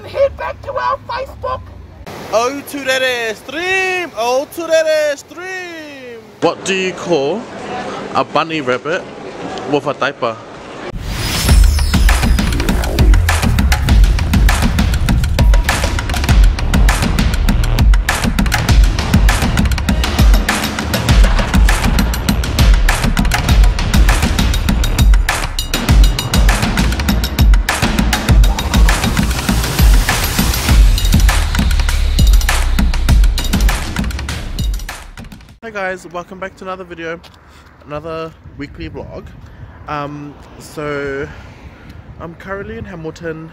and head back to our Facebook. Oh to that ass stream! Oh to that ass stream! What do you call a bunny rabbit with a diaper? Guys, welcome back to another video, another weekly vlog. Um, so I'm currently in Hamilton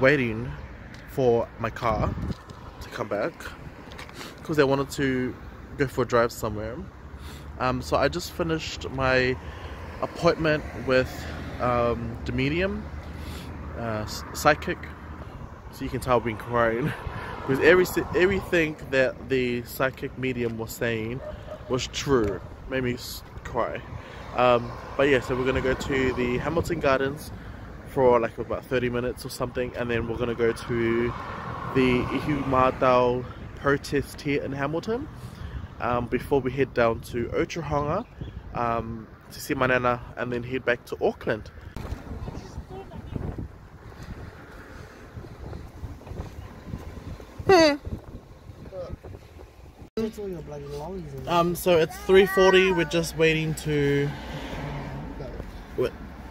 waiting for my car to come back because I wanted to go for a drive somewhere. Um, so I just finished my appointment with um, the medium, uh, psychic, so you can tell I've been crying. because every everything that the psychic medium was saying was true. Made me cry. Um, but yeah, so we're gonna go to the Hamilton Gardens for like about 30 minutes or something, and then we're gonna go to the Ihumātao protest here in Hamilton um, before we head down to Otorohanga um, to see my nana, and then head back to Auckland. Um, so it's 3.40, we're just waiting to...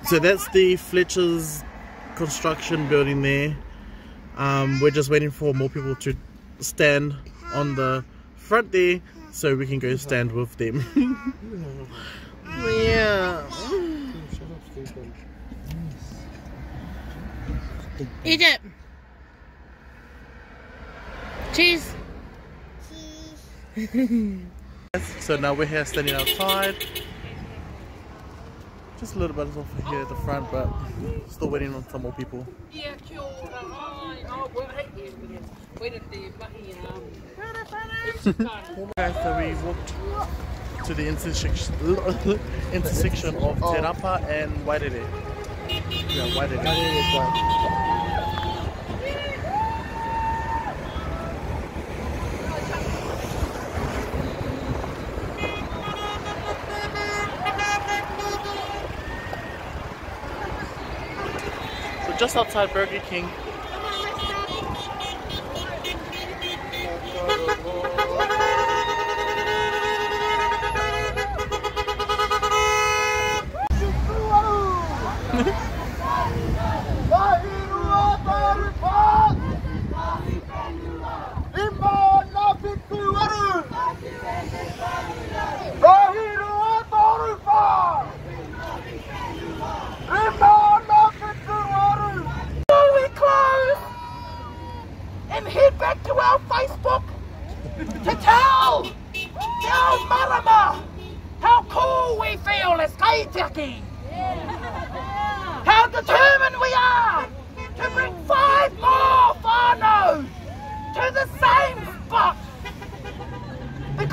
So that's the Fletcher's construction building there. Um, we're just waiting for more people to stand on the front there so we can go stand with them. yeah. Eat it. Cheese. so now we're here standing outside. Just a little bit off here at the front, but still waiting on some more people. Yeah, kia ora. Ai, oh, well, hey, yeah, yeah. Wait at the mahi, um, Guys, so we walked to the intersection, intersection of Te Rapa and Wairere. Yeah, Wairere. Just outside Burger King.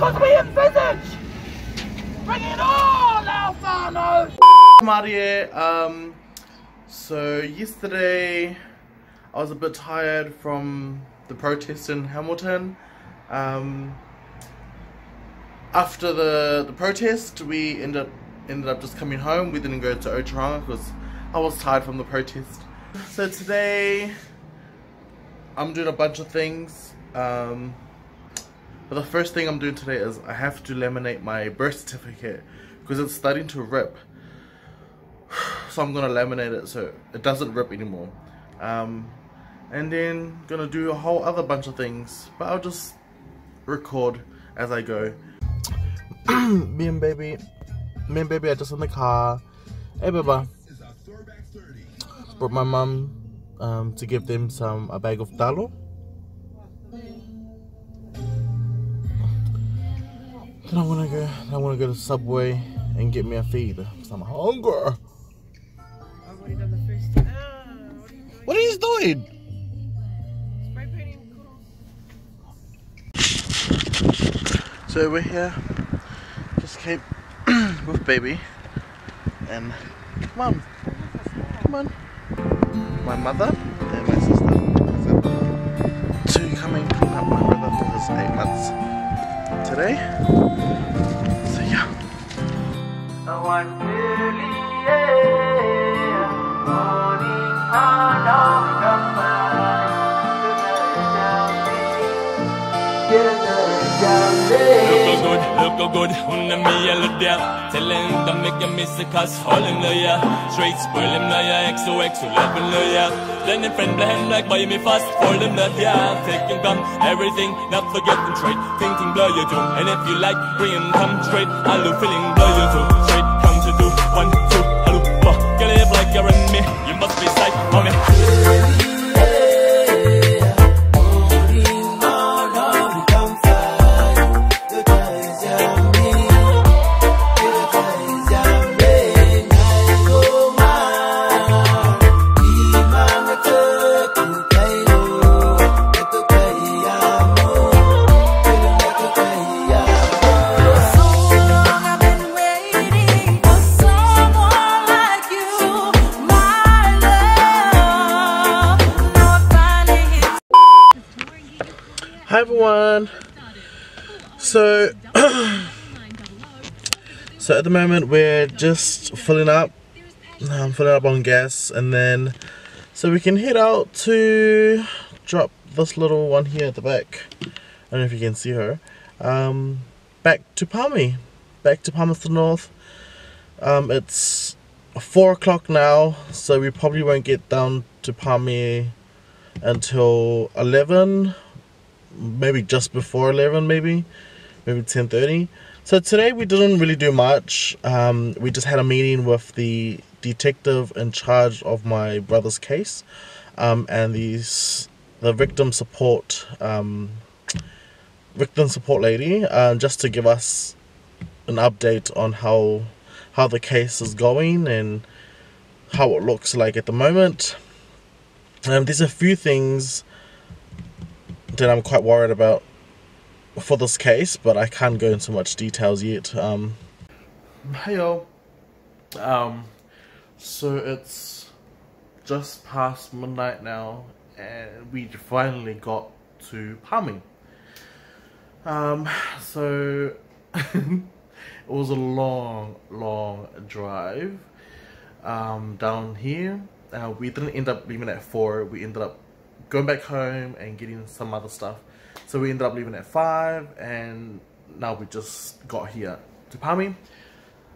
Because we envisage bringing all our whānau um, so yesterday I was a bit tired from the protest in Hamilton. Um, after the the protest, we ended up ended up just coming home. We didn't go to Otorohanga because I was tired from the protest. So today I'm doing a bunch of things. Um, but the first thing I'm doing today is I have to laminate my birth certificate because it's starting to rip. So I'm gonna laminate it so it doesn't rip anymore. Um, and then gonna do a whole other bunch of things but I'll just record as I go. Me and baby me and baby are just in the car. Hey baba. Brought my mum um, to give them some a bag of talo then I'm gonna go I'm gonna go to Subway and get me a feed because I'm hungry. What are you doing? So we're here, just came with baby, and come on, come on, my mother one early, yeah. Morning, I know come back. Look look good, under me der Tell him de ikke misse kass, hold him løye Straight spoil him løye, XOXO løp him løye Then in friend him like, buy me fast, hold him løp, yeah Taking gun, everything, not forgetting straight Think thing blow you too, and if you like, bring him come straight. Allu feeling blow you too, straight you're in me. You must be psych, homie So Everyone. So, so at the moment we're just filling up. I'm filling up on gas, and then so we can head out to drop this little one here at the back. I don't know if you can see her. Um, back to Palmy, back to Palmerston North. Um, it's four o'clock now, so we probably won't get down to Palmy until eleven maybe just before 11 maybe maybe 10.30 so today we didn't really do much. Um, we just had a meeting with the detective in charge of my brother's case um, and these the victim support um, victim support lady um, just to give us an update on how how the case is going and how it looks like at the moment. Um, there's a few things that I'm quite worried about for this case, but I can't go into much details yet. Um, hey yo. Um, so it's just past midnight now, and we finally got to Palmy. Um, so it was a long, long drive um, down here. Uh, we didn't end up leaving at four. We ended up going back home and getting some other stuff. So we ended up leaving at five, and now we just got here to Palmy.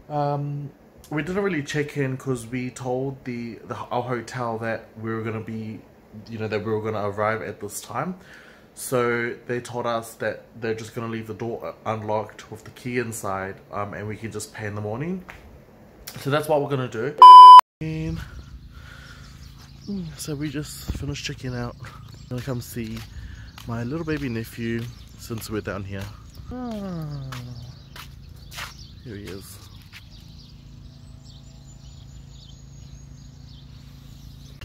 Um, we didn't really check in because we told the, the our hotel that we were gonna be, you know, that we were gonna arrive at this time. So they told us that they're just gonna leave the door unlocked with the key inside, um, and we can just pay in the morning. So that's what we're gonna do. So we just finished checking out. I'm gonna come see my little baby nephew since we're down here. Ah, here he is.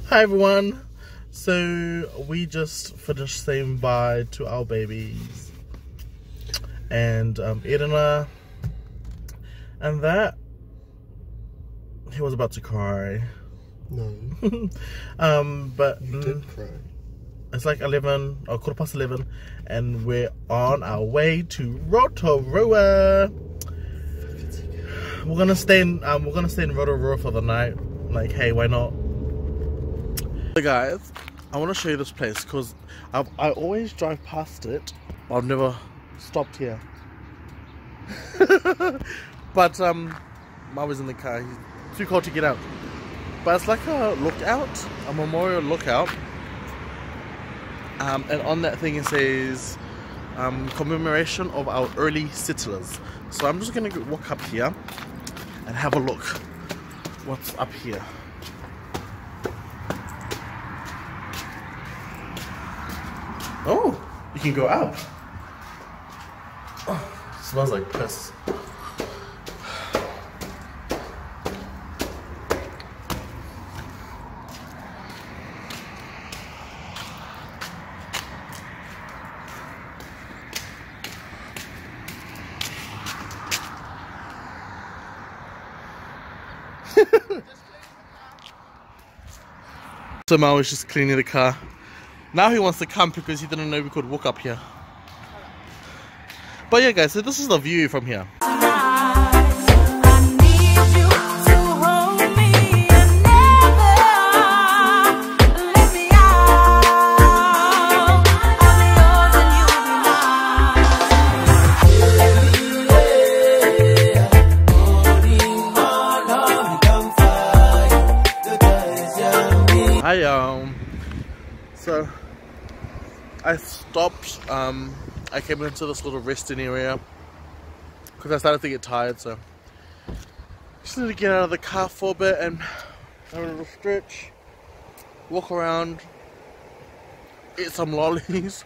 Hi everyone. So we just finished saying bye to our babies and um, Edina and that he was about to cry. No, um, but you did cry. it's like 11 or quarter past 11 and we're on our way to Rotorua. We're gonna stay in um, we're gonna stay in Rotorua for the night. Like hey, why not? Hey guys, I want to show you this place because I I always drive past it. I've never stopped here. but um, I was in the car. He's too cold to get out. But it's like a lookout, a memorial lookout. Um, and on that thing it says um, commemoration of our early settlers. So I'm just gonna walk up here and have a look. What's up here? Oh, you can go up. Oh, smells like piss. So Maui was just cleaning the car. Now he wants to come because he didn't know we could walk up here. But yeah guys, so this is the view from here. I stopped. Um, I came into this little resting area because I started to get tired. So just need to get out of the car for a bit and have a little stretch, walk around, eat some lollies,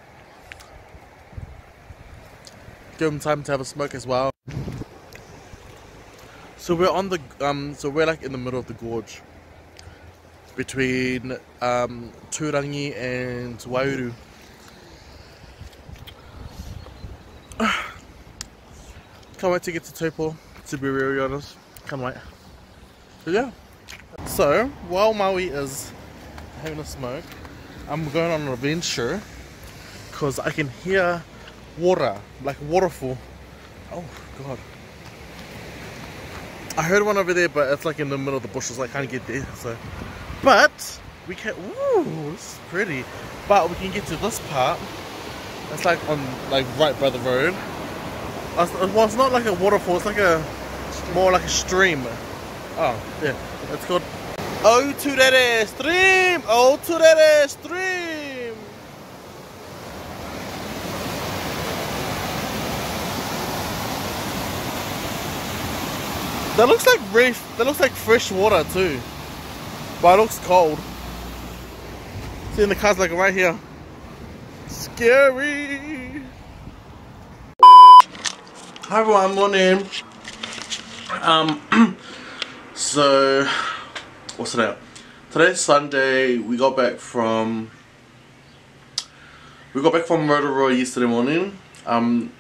give them time to have a smoke as well. So we're on the um, so we're like in the middle of the gorge between um, Turangi and Waiouru. Can't wait to get to Taupo, to be really honest. Can't wait. But yeah. So, while Maui is having a smoke, I'm going on an adventure because I can hear water, like waterfall. Oh, God. I heard one over there, but it's like in the middle of the bushes. I can't get there, so. But we can. Ooh, this is pretty. But we can get to this part. It's like on, like right by the road. Well, it's not like a waterfall. It's like a more like a stream. Oh, yeah. It's called Oh to that stream. Oh to that stream. That looks like fresh. That looks like fresh water too, but it looks cold. See, in the car's like right here. Scary. Hi everyone, morning. Um, so what's today? Today's Sunday. We got back from we got back from Rotorua yesterday morning. Um,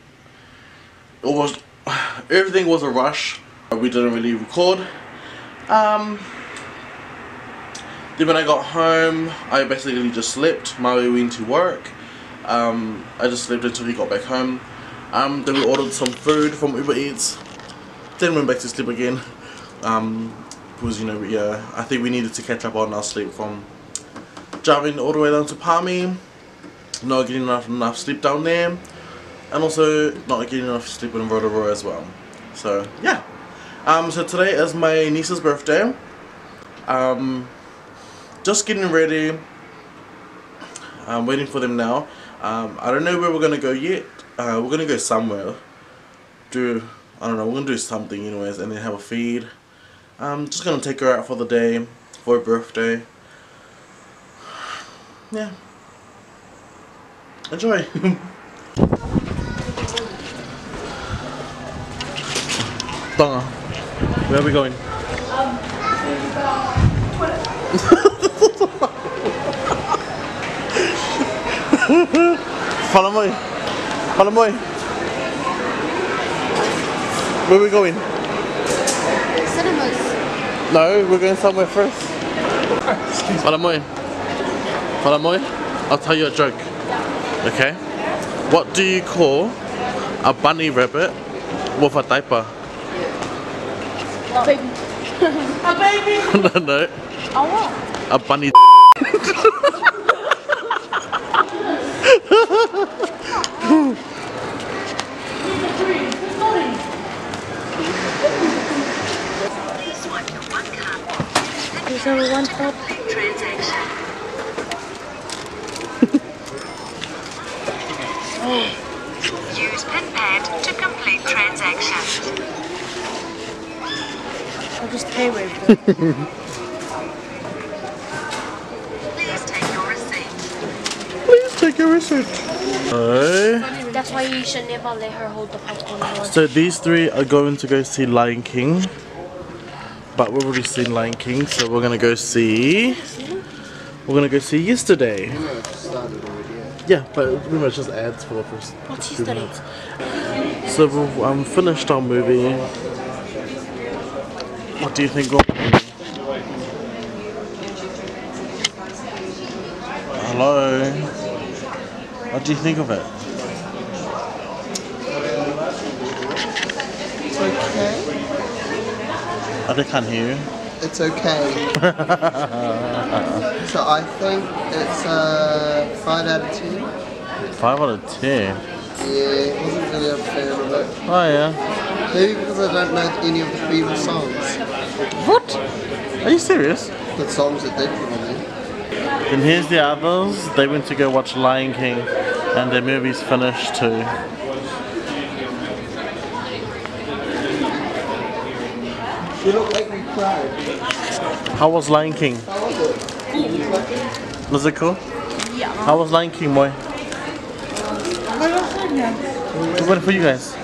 it was everything was a rush. We didn't really record. Um, then when I got home, I basically just slept. Maui went to work. Um, I just slept until he got back home. Um, then we ordered some food from Uber Eats. Then went back to sleep again. Um, because you know, we, uh, I think we needed to catch up on our sleep from driving all the way down to Palmy, not getting enough enough sleep down there, and also not getting enough sleep in Rotorua as well. So yeah. Um, so today is my niece's birthday. Um, just getting ready. I'm waiting for them now. Um, I don't know where we're gonna go yet. Uh, we're gonna go somewhere. Do I don't know. We're gonna do something anyways, and then have a feed. I'm just gonna take her out for the day for her birthday. Yeah. Enjoy. Tonga, where are we going? Follow me. Follow me. Where are we going? Cinemas. No, we're going somewhere first. Follow me. Follow me. I'll tell you a joke. Okay? What do you call a bunny rabbit with a diaper? A baby. a baby. no, no. A what? A bunny. There's only one cup. Use pen pad to complete transaction. I'll just pay with it. Please take your receipt. Please take your receipt. So, That's why you should never let her hold the popcorn. so these three are going to go see Lion King. But we've already seen Lion King, so we're gonna go see. We're gonna go see yesterday. Yeah, but remember it's just ads for the first What's few yesterday? minutes. So we've um, finished our movie. What do you think? of- Hello. What do you think of it? It's okay. I can't hear you. It's okay. so I think it's a 5 out of 10. Five out of ten. Yeah, wasn't really a fan of it. Oh yeah. Maybe because I don't know any of the Beatles songs. What? Are you serious? The songs that they put on there. Then here's the others. They went to go watch Lion King and their movie's finished too. You look like we cried. How was Lion King? How was it? Was it cool? Yeah. How was Lion King, boy? Good one for you guys.